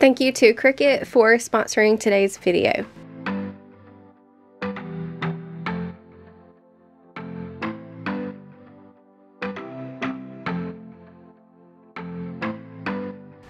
Thank you to Cricut for sponsoring today's video.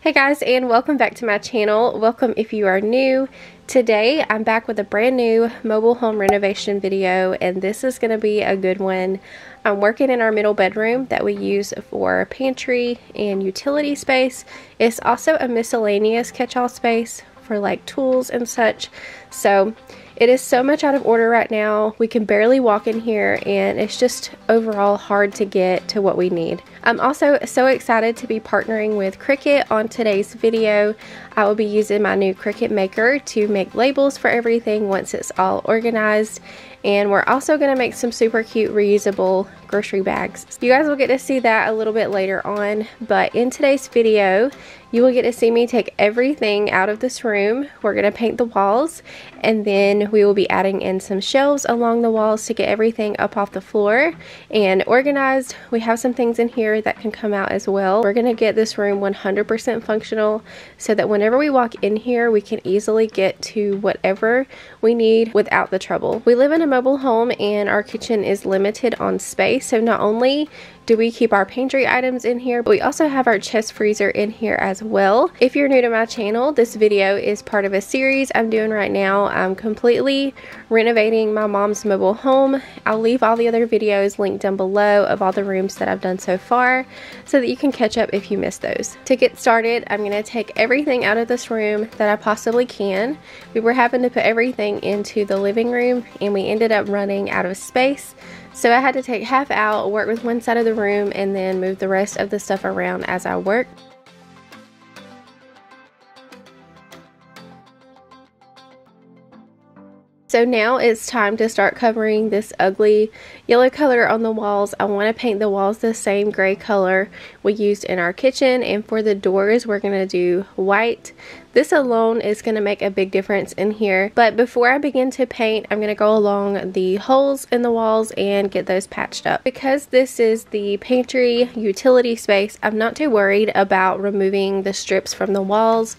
Hey guys and welcome back to my channel. Welcome if you are new. Today I'm back with a brand new mobile home renovation video and this is going to be a good one. I'm working in our middle bedroom that we use for pantry and utility space. It's also a miscellaneous catch-all space for like tools and such. So it is so much out of order right now. We can barely walk in here and it's just overall hard to get to what we need. I'm also so excited to be partnering with Cricut on today's video. I will be using my new Cricut Maker to make labels for everything once it's all organized and we're also going to make some super cute reusable grocery bags. You guys will get to see that a little bit later on, but in today's video, you will get to see me take everything out of this room. We're going to paint the walls, and then we will be adding in some shelves along the walls to get everything up off the floor and organized. We have some things in here that can come out as well. We're going to get this room 100% functional so that whenever we walk in here, we can easily get to whatever we need without the trouble. We live in a mobile home and our kitchen is limited on space, so not only do we keep our pantry items in here, but we also have our chest freezer in here as well. If you're new to my channel, this video is part of a series I'm doing right now. I'm completely renovating my mom's mobile home. I'll leave all the other videos linked down below of all the rooms that I've done so far so that you can catch up if you missed those. To get started, I'm going to take everything out of this room that I possibly can. We were having to put everything into the living room and we ended up running out of space. So I had to take half out, work with one side of the room, and then move the rest of the stuff around as I worked. So now it's time to start covering this ugly yellow color on the walls. I want to paint the walls the same gray color we used in our kitchen and for the doors we're going to do white. This alone is going to make a big difference in here but before I begin to paint I'm going to go along the holes in the walls and get those patched up. Because this is the pantry utility space I'm not too worried about removing the strips from the walls.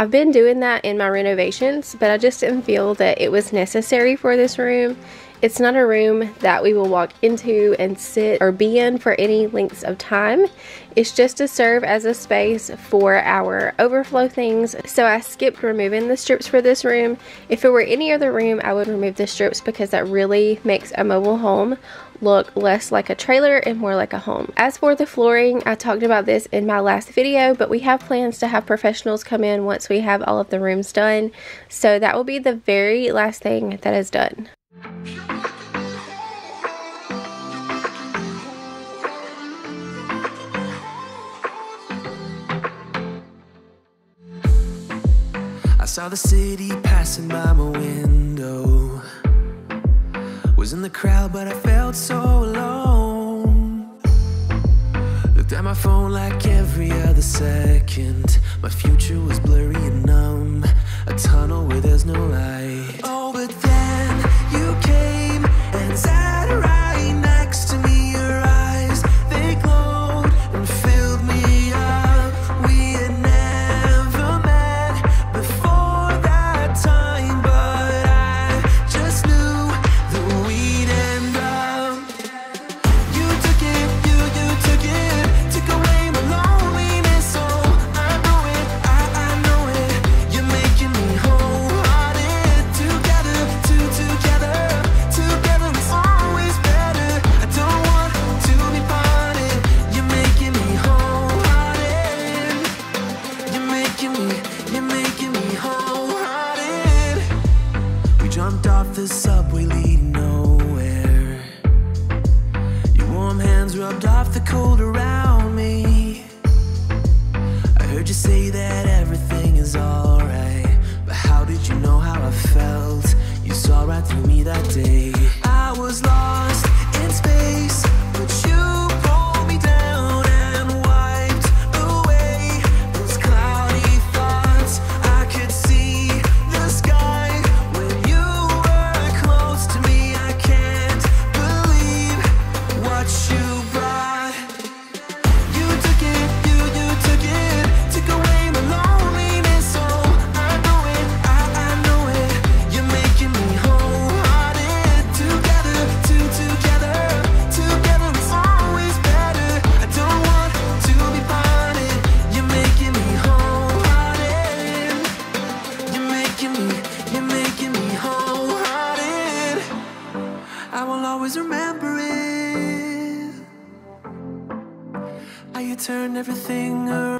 I've been doing that in my renovations, but I just didn't feel that it was necessary for this room. It's not a room that we will walk into and sit or be in for any lengths of time. It's just to serve as a space for our overflow things. So I skipped removing the strips for this room. If it were any other room, I would remove the strips because that really makes a mobile home look less like a trailer and more like a home. As for the flooring, I talked about this in my last video, but we have plans to have professionals come in once we have all of the rooms done. So that will be the very last thing that is done. I saw the city passing by my window was in the crowd, but I felt so alone. Looked at my phone like every other second. My future was blurry and numb. A tunnel where there's no light. Oh,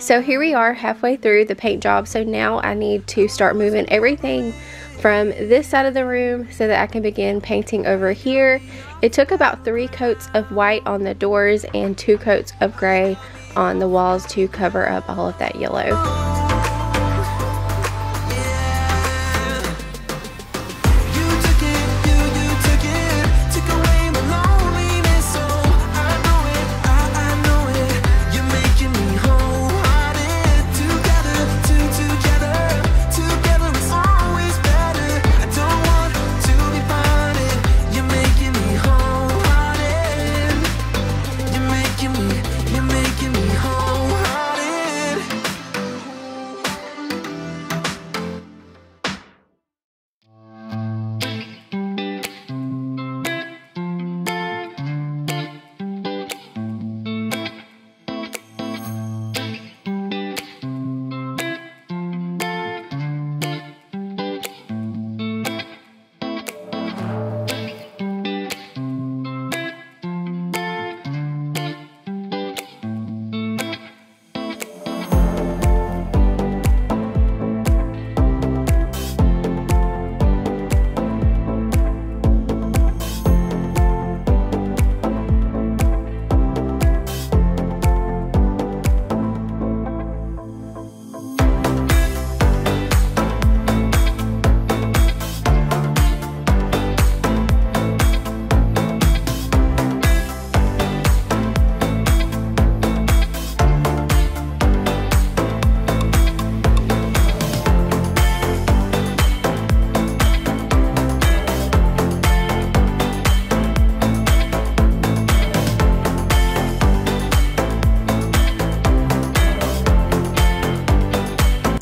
So here we are halfway through the paint job. So now I need to start moving everything from this side of the room so that I can begin painting over here. It took about three coats of white on the doors and two coats of gray on the walls to cover up all of that yellow.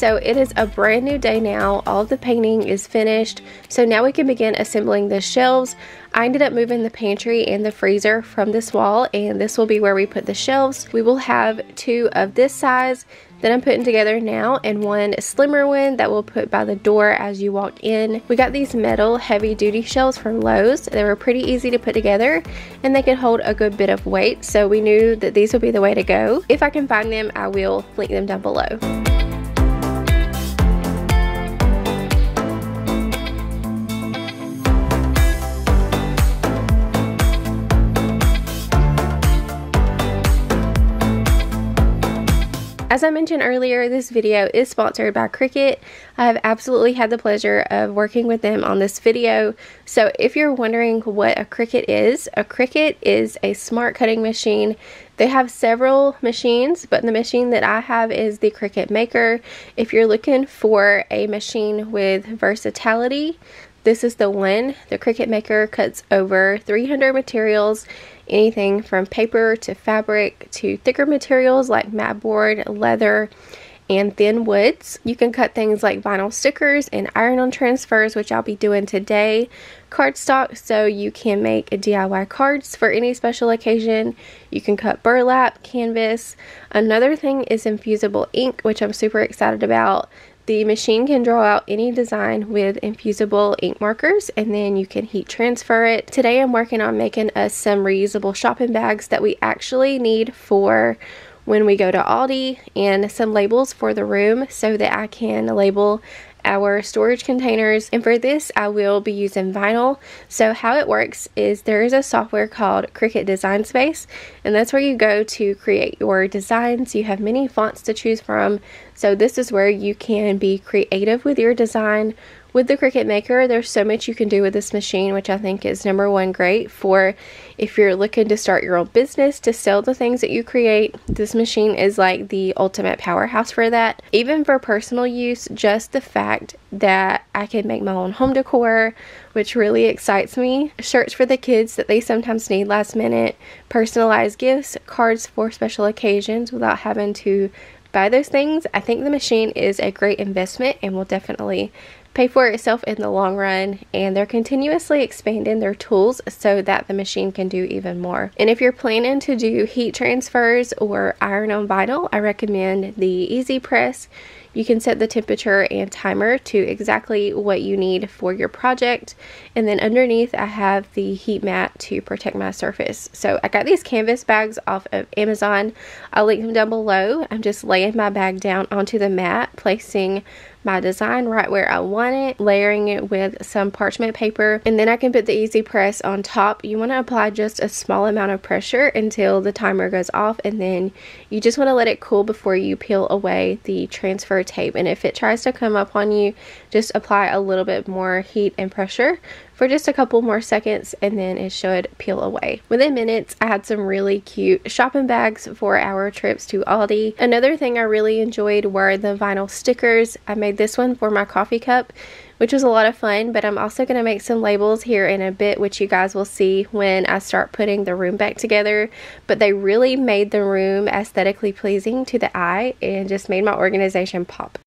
So it is a brand new day now. All of the painting is finished. So now we can begin assembling the shelves. I ended up moving the pantry and the freezer from this wall and this will be where we put the shelves. We will have two of this size that I'm putting together now and one slimmer one that we'll put by the door as you walk in. We got these metal heavy duty shelves from Lowe's. They were pretty easy to put together and they could hold a good bit of weight so we knew that these would be the way to go. If I can find them I will link them down below. As I mentioned earlier, this video is sponsored by Cricut. I have absolutely had the pleasure of working with them on this video. So if you're wondering what a Cricut is, a Cricut is a smart cutting machine. They have several machines, but the machine that I have is the Cricut Maker. If you're looking for a machine with versatility, this is the one. The Cricut Maker cuts over 300 materials anything from paper to fabric to thicker materials like mat board, leather, and thin woods. You can cut things like vinyl stickers and iron-on transfers, which I'll be doing today. Cardstock, so you can make DIY cards for any special occasion. You can cut burlap, canvas. Another thing is infusible ink, which I'm super excited about. The machine can draw out any design with infusible ink markers and then you can heat transfer it. Today I'm working on making us some reusable shopping bags that we actually need for when we go to Aldi and some labels for the room so that I can label our storage containers. And for this I will be using vinyl. So how it works is there is a software called Cricut Design Space and that's where you go to create your designs. You have many fonts to choose from. So this is where you can be creative with your design with the Cricut Maker, there's so much you can do with this machine, which I think is number one great for if you're looking to start your own business to sell the things that you create. This machine is like the ultimate powerhouse for that. Even for personal use, just the fact that I can make my own home decor, which really excites me. Shirts for the kids that they sometimes need last minute, personalized gifts, cards for special occasions without having to buy those things. I think the machine is a great investment and will definitely pay for itself in the long run and they're continuously expanding their tools so that the machine can do even more. And if you're planning to do heat transfers or iron on vinyl, I recommend the Easy Press. You can set the temperature and timer to exactly what you need for your project. And then underneath I have the heat mat to protect my surface. So I got these canvas bags off of Amazon. I'll link them down below. I'm just laying my bag down onto the mat, placing my design right where I want it, layering it with some parchment paper, and then I can put the easy press on top. You want to apply just a small amount of pressure until the timer goes off, and then you just want to let it cool before you peel away the transfer tape. And if it tries to come up on you, just apply a little bit more heat and pressure for just a couple more seconds and then it should peel away. Within minutes, I had some really cute shopping bags for our trips to Aldi. Another thing I really enjoyed were the vinyl stickers. I made this one for my coffee cup which was a lot of fun but I'm also going to make some labels here in a bit which you guys will see when I start putting the room back together but they really made the room aesthetically pleasing to the eye and just made my organization pop.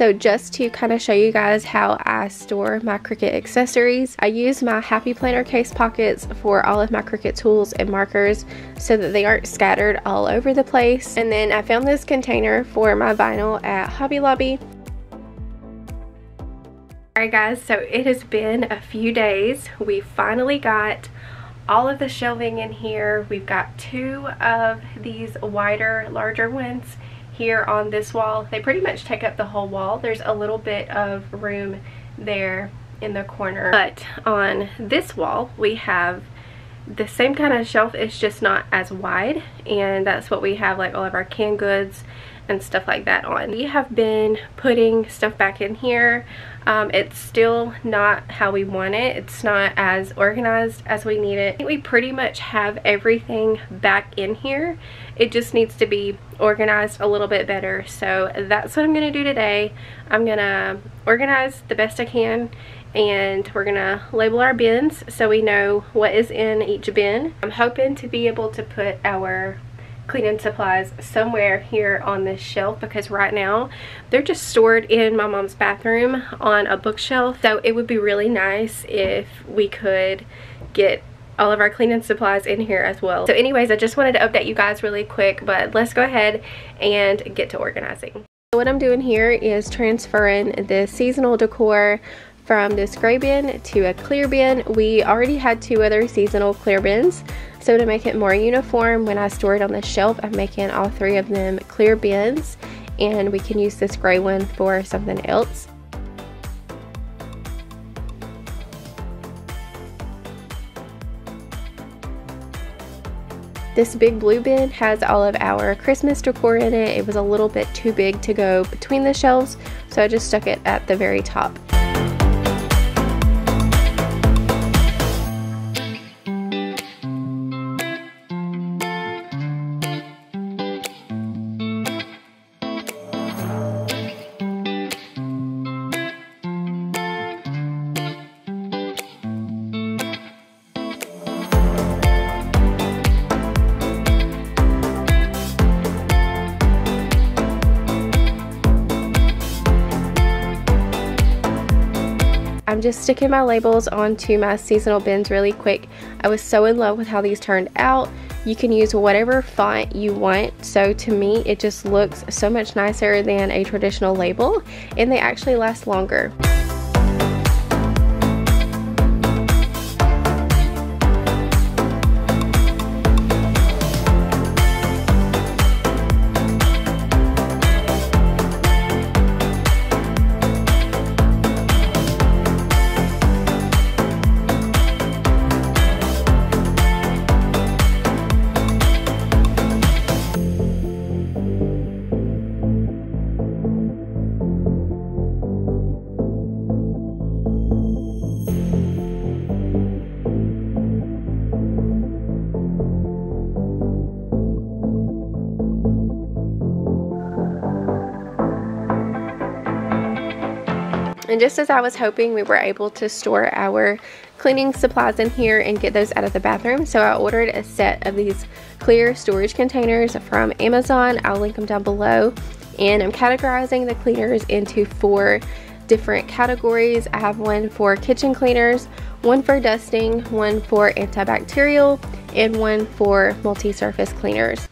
So just to kind of show you guys how I store my Cricut accessories, I use my Happy Planner case pockets for all of my Cricut tools and markers so that they aren't scattered all over the place. And then I found this container for my vinyl at Hobby Lobby. Alright guys, so it has been a few days. We finally got all of the shelving in here. We've got two of these wider, larger ones here on this wall. They pretty much take up the whole wall. There's a little bit of room there in the corner. But on this wall, we have the same kind of shelf. It's just not as wide. And that's what we have like all of our canned goods and stuff like that on. We have been putting stuff back in here. Um, it's still not how we want it. It's not as organized as we need it. we pretty much have everything back in here. It just needs to be organized a little bit better. So that's what I'm going to do today. I'm going to organize the best I can and we're gonna label our bins so we know what is in each bin. I'm hoping to be able to put our cleaning supplies somewhere here on this shelf because right now they're just stored in my mom's bathroom on a bookshelf. So it would be really nice if we could get all of our cleaning supplies in here as well. So anyways, I just wanted to update you guys really quick, but let's go ahead and get to organizing. What I'm doing here is transferring the seasonal decor from this gray bin to a clear bin. We already had two other seasonal clear bins, so to make it more uniform, when I store it on the shelf, I'm making all three of them clear bins and we can use this gray one for something else. This big blue bin has all of our Christmas decor in it. It was a little bit too big to go between the shelves, so I just stuck it at the very top. I'm just sticking my labels onto my seasonal bins really quick. I was so in love with how these turned out. You can use whatever font you want. So to me, it just looks so much nicer than a traditional label and they actually last longer. And just as I was hoping, we were able to store our cleaning supplies in here and get those out of the bathroom. So I ordered a set of these clear storage containers from Amazon. I'll link them down below. And I'm categorizing the cleaners into four different categories. I have one for kitchen cleaners, one for dusting, one for antibacterial, and one for multi-surface cleaners.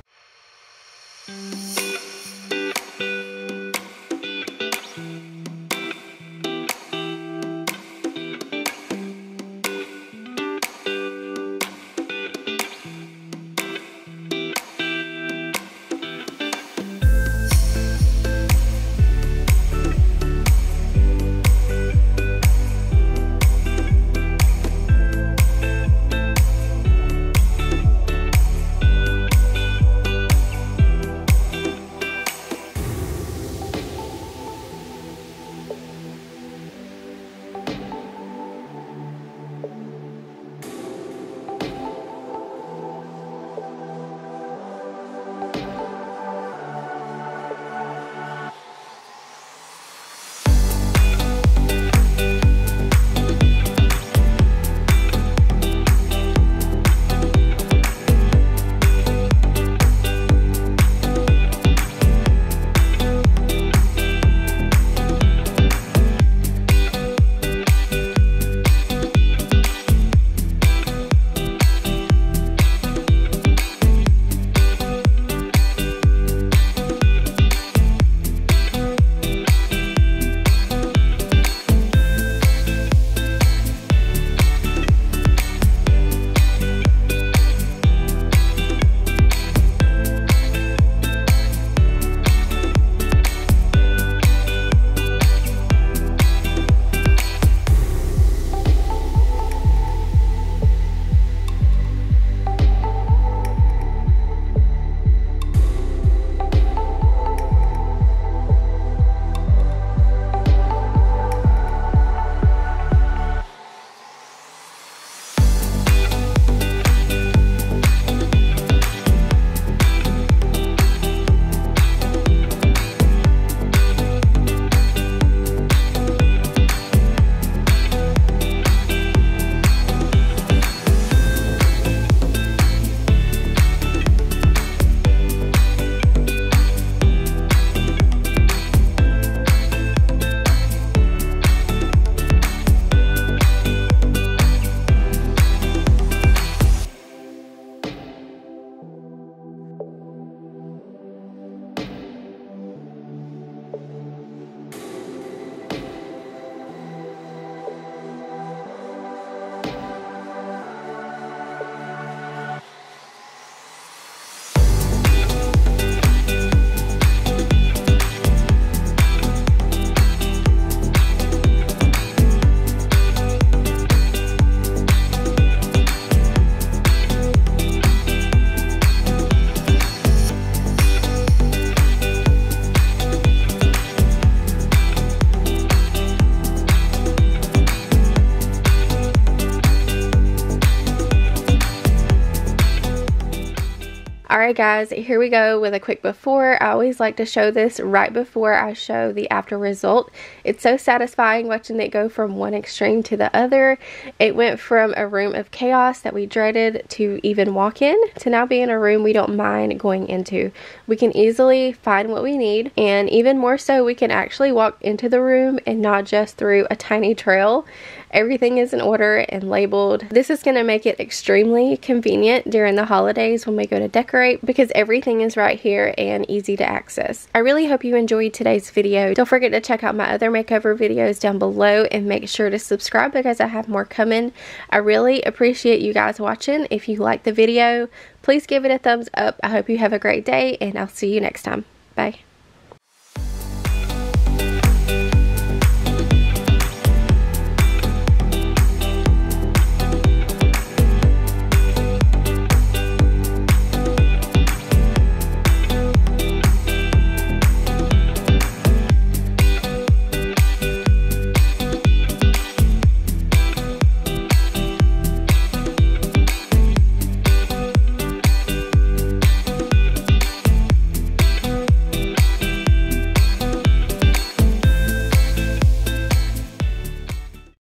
Guys, here we go with a quick before. I always like to show this right before I show the after result. It's so satisfying watching it go from one extreme to the other. It went from a room of chaos that we dreaded to even walk in to now being a room we don't mind going into. We can easily find what we need and even more so we can actually walk into the room and not just through a tiny trail. Everything is in order and labeled. This is going to make it extremely convenient during the holidays when we go to decorate because everything is right here and easy to access. I really hope you enjoyed today's video. Don't forget to check out my other makeover videos down below and make sure to subscribe because I have more coming. I really appreciate you guys watching. If you like the video, please give it a thumbs up. I hope you have a great day and I'll see you next time. Bye.